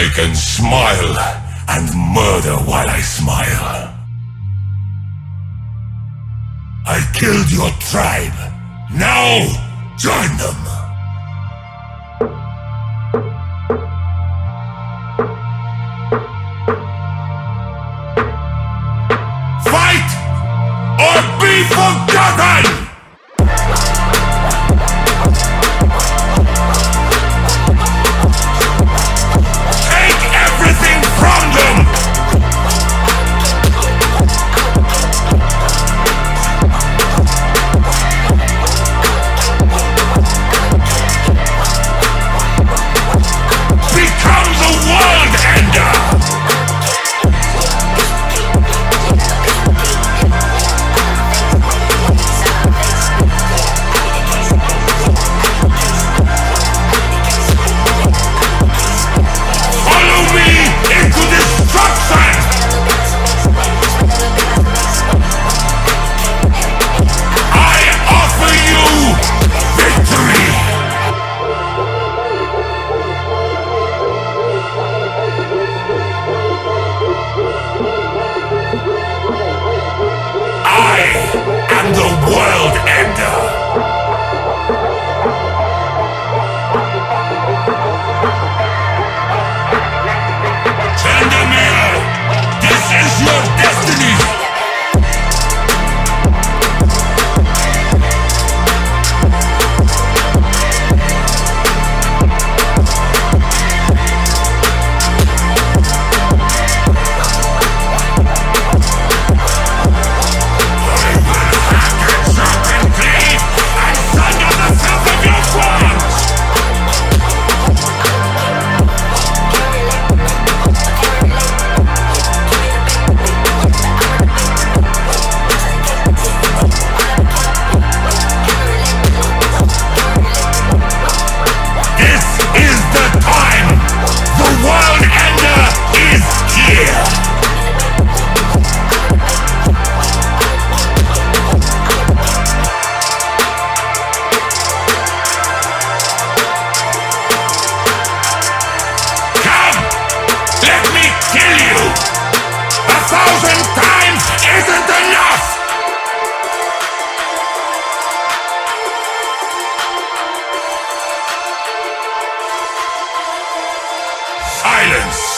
I can smile and murder while I smile. I killed your tribe. Now, join them. Fight or be forgotten! Silence!